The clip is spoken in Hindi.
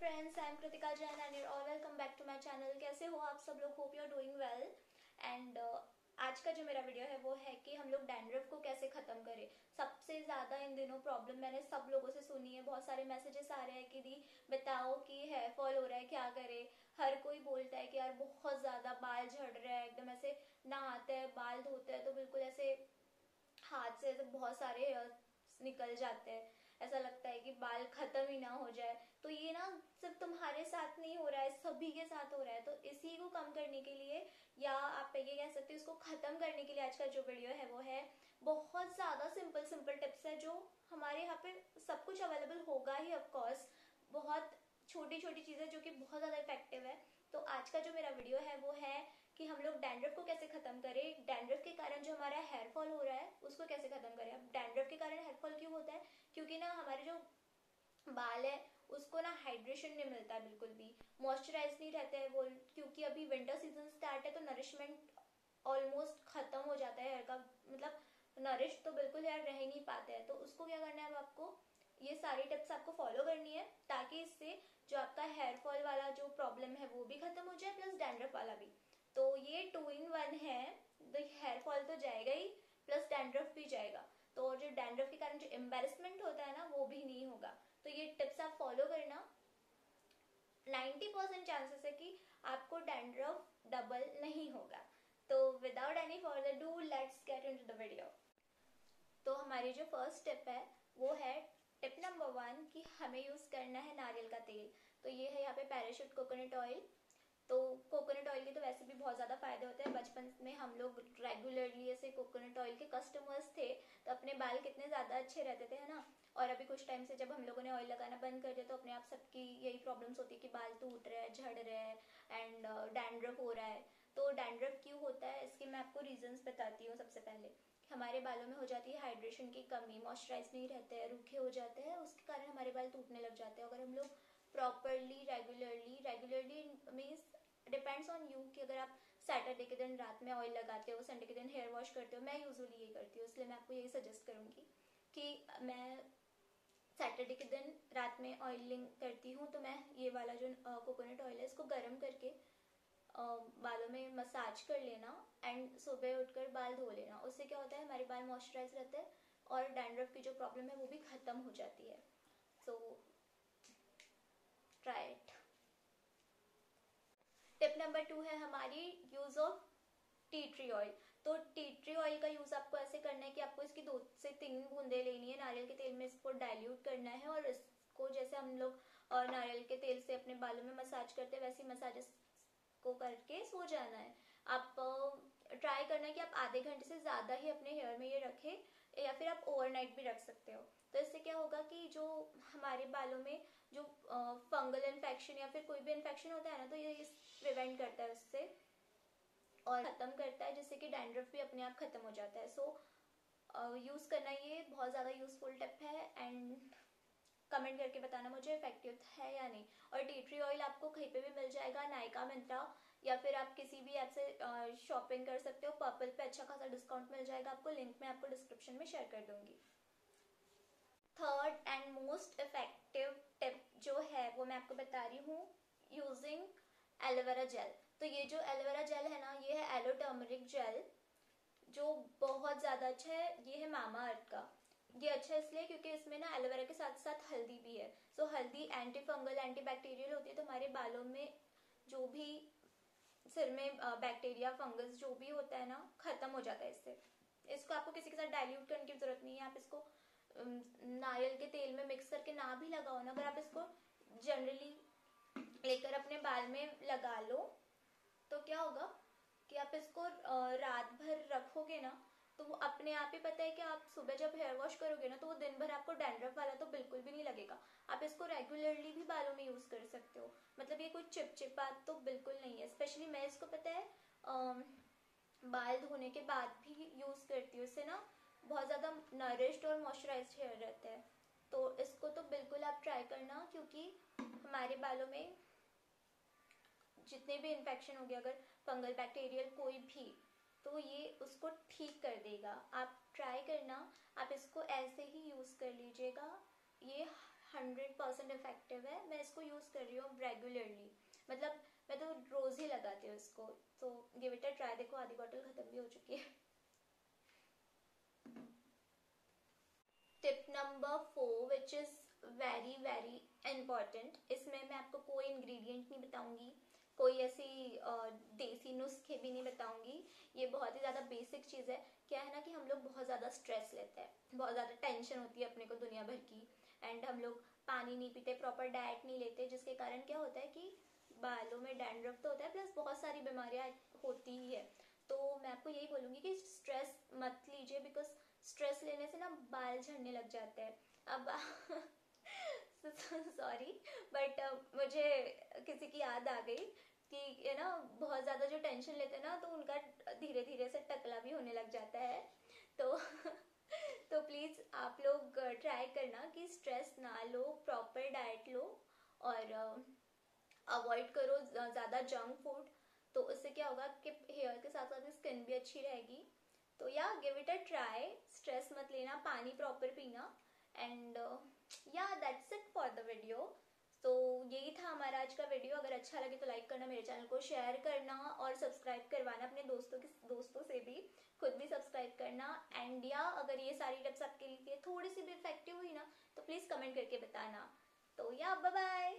Friends I am Kritika Jain and all welcome back to my channel कैसे हो आप सब लोग? Hope you are doing well and आज का जो मेरा वीडियो है वो है कि हम लोग डैंड्रफ को कैसे खत्म करें। सबसे ज़्यादा इन दिनों प्रॉब्लम मैंने सब लोगों से सुनी है। बहुत सारे मैसेजेस आ रहे हैं कि दी, बताओ कि हेयर फॉल हो रहा है, क्या करे? हर कोई बोलता है कि यार बहुत ज़्यादा बाल झड़ रहा है, एकदम ऐसे नहाते हैं, बाल धोते हैं तो बिल्कुल ऐसे हाथ से ऐसे बहुत सारे निकल जाते हैं। ऐसा लगता है कि बाल खत्म ही ना हो जाए। तो ये ना सिर्फ़ तुम्हारे साथ नहीं हो रहा है, सभी के साथ हो रहा है। तो इसी को कम करने के लिए या आप ये कह सकते हो, इसको खत्म करने के लिए आज का जो वीडियो है वो है, बहुत ज़्यादा सिंपल सिंपल टिप्स है जो हमारे यहाँ पे सब कुछ अवेलेबल होगा ही ऑफकोर्स बहुत छोटी छोटी चीज़ें जो कि बहुत ज़्यादा इफ़ेक्टिव है। तो आज का जो मेरा वीडियो है वो है कि हम लोग डैंड्रफ को कैसे खत्म करें? डैंड्रफ के कारण जो हमारा हेयर फॉल हो रहा है, उसको कैसे खत्म करें? अब डैंड्रफ के कारण हेयर फॉल क्यों होता है? क्योंकि ना हमारे जो बाल है, उसको ना हाइड्रेशन नहीं मिलता बिल्कुल भी। मॉइस्चराइज नहीं रहते हैं वो, क्योंकि अभी विंटर सीज़न स्टार्ट है तो नरिशमेंट ऑलमोस्ट खत्म हो जाता है हेयर का। मतलब नरिश तो बिल्कुल हेयर रह नहीं पाते हैं। तो उसको क्या करना है अब आपको? ये सारी टिप्स आपको फॉलो करनी है, ताकि इससे जो आपका हेयर फॉल वाला जो प्रॉब्लम है वो भी खत्म हो जाए प्लस डैंड्रफ वाला भी। तो ये टू इन वन है तो हेयर फॉल तो जाएगा ही प्लस डैंड्रफ भी जाएगा। तो जो डैंड्रफ के कारण जो एम्बेरसमेंट होता है ना, वो भी नहीं होगा। तो ये टिप्स आप फॉलो करना। 90 परसेंट चांसेस है कि आपको डैंड्रफ डबल नहीं होगा। तो without any further do let's get into the video तो हमारी जो फ़र्स्ट टिप है, वो है टिप नंबर वन कि हमें यूज़ करना है नारियल का तेल। तो ये है यहाँ पे पैराशूट कोकोनट ऑयल तो कोकोनट ऑयल के तो वैसे भी बहुत ज़्यादा फ़ायदे होते हैं। बचपन में हम लोग रेगुलरली ऐसे कोकोनट ऑयल के कस्टमर्स थे तो अपने बाल कितने ज़्यादा अच्छे रहते थे, है ना? और अभी कुछ टाइम से जब हम लोगों ने ऑयल लगाना बंद कर दिया तो अपने आप सबकी यही प्रॉब्लम्स होती है कि बाल टूट रहे हैं, झड़ रहे हैं एंड डैंड्रफ हो रहा है। तो डैंड्रफ क्यों होता है? इसके मैं आपको रीजंस बताती हूँ सबसे पहले। हमारे बालों में हो जाती है हाइड्रेशन की कमी मॉइस्चराइज नहीं रहते हैं, रूखे हो जाते हैं, उसके कारण हमारे बाल टूटने लग जाते हैं। अगर हम लोग properly regularly regularly means depends on you कि अगर आप सैटरडे के दिन रात में ऑयल लगाते हो संडे के दिन हेयर वॉश करते हो, मैं यूजुअली यही करती हूँ, इसलिए मैं आपको यही सजेस्ट करूँगी कि मैं सैटरडे के दिन रात में ऑयलिंग करती हूँ तो मैं ये वाला जो कोकोनट ऑयल है, इसको गर्म करके बालों में मसाज कर लेना एंड सुबह उठकर बाल धो लेना। उससे क्या होता है, हमारे बाल मॉइस्चराइज रहते हैं और डैंड्रफ की जो प्रॉब्लम है, वो भी खत्म हो जाती है। So try it tip number two है हमारी use of tea tree oil. तो टी ट्री ऑयल का यूज़ आपको ऐसे करना है कि आपको इसकी दो से तीन बूंदे लेनी है। नारियल के तेल में इसको डाइल्यूट करना है और इसको जैसे हम लोग नारियल के तेल से अपने बालों में मसाज करते हैं, वैसे मसाजेस को करके सो जाना है। आप ट्राई करना है कि आप आधे घंटे से ज़्यादा ही अपने हेयर में ये रखें या फिर आप ओवरनाइट भी रख सकते हो। तो इससे क्या होगा कि जो हमारे बालों में जो फंगल इन्फेक्शन या फिर कोई भी इन्फेक्शन होता है ना तो ये प्रिवेंट करता है उससे और खत्म करता है जिससे कि डैंड्रफ भी अपने आप खत्म हो जाता है। सो so, यूज़ करना ये बहुत ज़्यादा यूजफुल टिप है एंड कमेंट करके बताना मुझे इफ़ेक्टिव है या नहीं। और टी ट्री ऑयल आपको कहीं पे भी मिल जाएगा नायका मिंत्रा या फिर आप किसी भी ऐप से शॉपिंग कर सकते हो पर्पल पे अच्छा खासा डिस्काउंट मिल जाएगा आपको लिंक मैं आपको डिस्क्रिप्शन में शेयर कर दूँगी। थर्ड एंड मोस्ट इफ़ेक्टिव जो है वो मैं आपको बता रही हूँ यूजिंग एलोवेरा जेल तो ये जो एलोवेरा जेल है ना ये है एलो टर्मरिक जेल जो बहुत ज़्यादा अच्छा है ये है मामा अर्थ का. ये अच्छा इसलिए क्योंकि इसमें ना एलोवेरा के साथ साथ हल्दी भी है. सो so, हल्दी एंटी फंगल एंटी बैक्टीरियल होती है तो हमारे बालों में जो भी सिर में बैक्टीरिया फंगस जो भी होता है ना खत्म हो जाता है इससे. इसको आपको किसी के साथ डाइल्यूट करने की ज़रूरत नहीं है आप इसको नारियल के तेल में मिक्स करके ना भी लगाओ ना अगर आप इसको जनरली लेकर अपने बाल में लगा लो तो क्या होगा कि आप इसको रात भर रखोगे ना तो वो अपने आप ही पता है कि आप सुबह जब हेयर वॉश करोगे ना तो वो दिन भर आपको डैंड्रफ वाला तो बिल्कुल भी नहीं लगेगा। आप इसको रेगुलरली भी बालों में यूज़ कर सकते हो। मतलब ये कोई चिपचिपात तो बिल्कुल नहीं है। स्पेशली मैं इसको पता है आ, बाल धोने के बाद भी यूज़ करती हूँ। इससे ना बहुत ज़्यादा नरिश्ड और मॉइस्चराइज हेयर रहता है। तो इसको तो बिल्कुल आप ट्राई करना, क्योंकि हमारे बालों में जितने भी इन्फेक्शन हो गया अगर फंगल बैक्टीरियल कोई भी तो ये उसको ठीक कर देगा। आप ट्राई करना, आप इसको ऐसे ही यूज़ कर लीजिएगा। ये हंड्रेड परसेंट इफ़ेक्टिव है। मैं इसको यूज़ कर रही हूँ रेगुलरली मतलब मैं तो रोज़ ही लगाती हूँ इसको। तो गिव इट अ ट्राई देखो, आधी बॉटल ख़त्म भी हो चुकी है tip number four which is very very important इसमें मैं आपको कोई इंग्रेडिएंट नहीं बताऊँगी। कोई ऐसी देसी नुस्खे भी नहीं बताऊँगी। ये बहुत ही ज़्यादा बेसिक चीज़ है। क्या है ना कि हम लोग बहुत ज़्यादा स्ट्रेस लेते हैं। बहुत ज़्यादा टेंशन होती है अपने को दुनिया भर की। एंड हम लोग पानी नहीं पीते प्रॉपर डाइट नहीं लेते, जिसके कारण क्या होता है कि बालों में डैंड्रफ तो होता है प्लस बहुत सारी बीमारियाँ होती ही है। तो मैं आपको यही बोलूँगी कि स्ट्रेस मत लीजिए बिकॉज़ स्ट्रेस लेने से ना बाल झड़ने लग जाते हैं। अब सॉरी बट मुझे किसी की याद आ गई कि ये ना बहुत ज़्यादा जो टेंशन लेते हैं ना तो उनका धीरे धीरे से टकला भी होने लग जाता है। तो तो प्लीज़ आप लोग ट्राई करना कि स्ट्रेस ना लो प्रॉपर डाइट लो और अवॉइड करो ज़्यादा जंक फ़ूड तो उससे क्या होगा कि हेयर के साथ साथ स्किन भी अच्छी रहेगी। तो या give it a try stress मत लेना, पानी प्रॉपर पीना। एंड या that's it for the video तो यही था हमारा आज का वीडियो अगर अच्छा लगे तो लाइक करना, मेरे चैनल को शेयर करना और सब्सक्राइब करवाना अपने दोस्तों के, दोस्तों से भी. खुद भी सब्सक्राइब करना. एंड या अगर ये सारी टिप्स आपके लिए थोड़ी सी भी इफ़ेक्टिव हुई ना तो प्लीज़ कमेंट करके बताना. तो या बाय